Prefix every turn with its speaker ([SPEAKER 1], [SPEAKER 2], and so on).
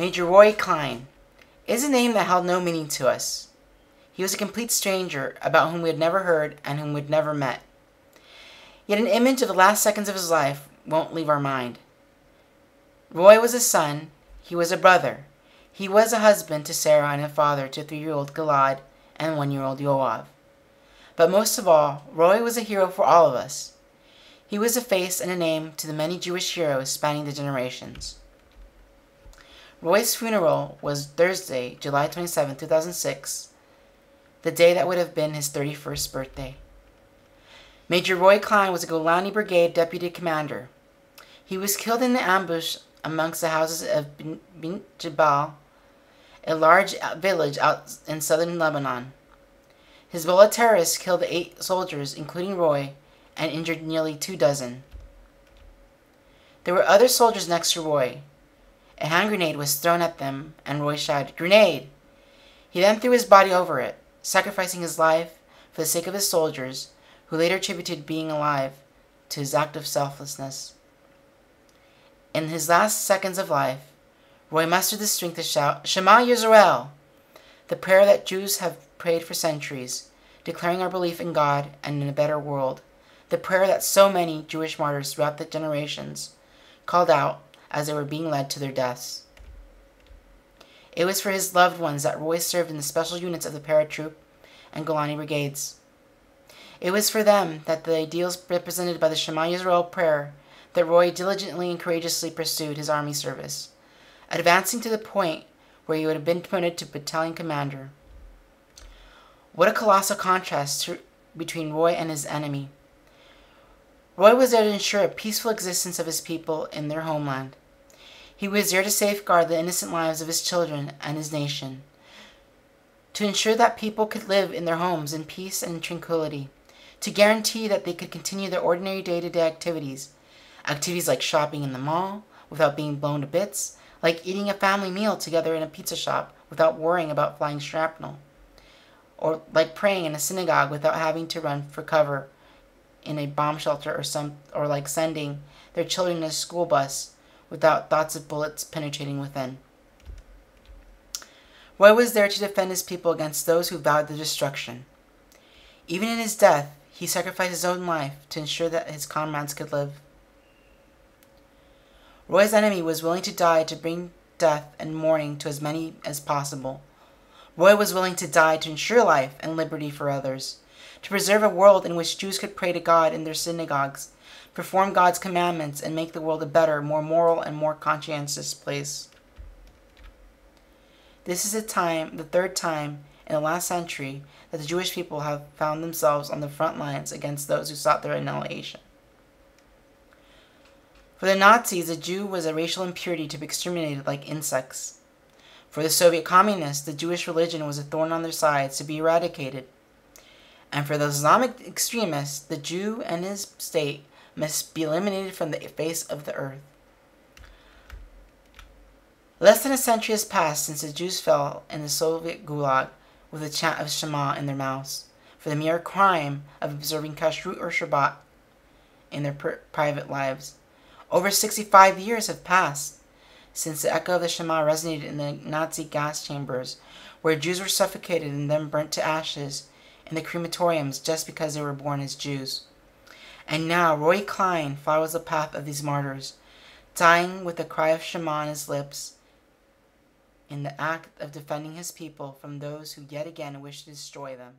[SPEAKER 1] Major Roi Klein is a name that held no meaning to us. He was a complete stranger about whom we had never heard and whom we'd never met. Yet an image of the last seconds of his life won't leave our mind. Roi was a son, he was a brother, he was a husband to Sarah and a father to three year old Gilad and one year old Yoav. But most of all, Roi was a hero for all of us. He was a face and a name to the many Jewish heroes spanning the generations. Roi's funeral was Thursday, July 27, 2006, the day that would have been his 31st birthday. Major Roi Klein was a Golani Brigade deputy commander. He was killed in an ambush amongst the houses of Bint Jbeil, a large village out in southern Lebanon. His Hezbollah terrorists killed eight soldiers, including Roi, and injured nearly two dozen. There were other soldiers next to Roi. A hand grenade was thrown at them, and Roi shouted, Grenade! He then threw his body over it, sacrificing his life for the sake of his soldiers, who later attributed being alive to his act of selflessness. In his last seconds of life, Roi mustered the strength to shout, Shema Yisrael! The prayer that Jews have prayed for centuries, declaring our belief in God and in a better world. The prayer that so many Jewish martyrs throughout the generations called out as they were being led to their deaths. It was for his loved ones that Roi served in the special units of the paratroop and Golani brigades. It was for them that the ideals represented by the Shema Yisrael prayer that Roi diligently and courageously pursued his army service advancing to the point where he would have been promoted to battalion commander. What a colossal contrast to, between Roi and his enemy. Roi was there to ensure a peaceful existence of his people in their homeland. He was there to safeguard the innocent lives of his children and his nation, to ensure that people could live in their homes in peace and tranquility, to guarantee that they could continue their ordinary day to day activities, activities like shopping in the mall without being blown to bits, like eating a family meal together in a pizza shop without worrying about flying shrapnel, or like praying in a synagogue without having to run for cover in a bomb shelter or some or like sending their children in a school bus without thoughts of bullets penetrating within. Roi was there to defend his people against those who vowed their destruction. Even in his death, he sacrificed his own life to ensure that his comrades could live. Roi's enemy was willing to die to bring death and mourning to as many as possible. Roi was willing to die to ensure life and liberty for others, to preserve a world in which Jews could pray to God in their synagogues, perform God's commandments, and make the world a better, more moral, and more conscientious place. This is the time, the third time in the last century, that the Jewish people have found themselves on the front lines against those who sought their annihilation. For the Nazis, a Jew was a racial impurity to be exterminated like insects. For the Soviet communists, the Jewish religion was a thorn on their sides to be eradicated. And for the Islamic extremists, the Jew and his state must be eliminated from the face of the earth. Less than a century has passed since the Jews fell in the Soviet gulag with the chant of Shema in their mouths for the mere crime of observing Kashrut or Shabbat in their private lives. Over 65 years have passed since the echo of the Shema resonated in the Nazi gas chambers, where Jews were suffocated and then burnt to ashes in the crematoriums just because they were born as Jews. And now Roi Klein follows the path of these martyrs, dying with the cry of Shema on his lips in the act of defending his people from those who yet again wish to destroy them.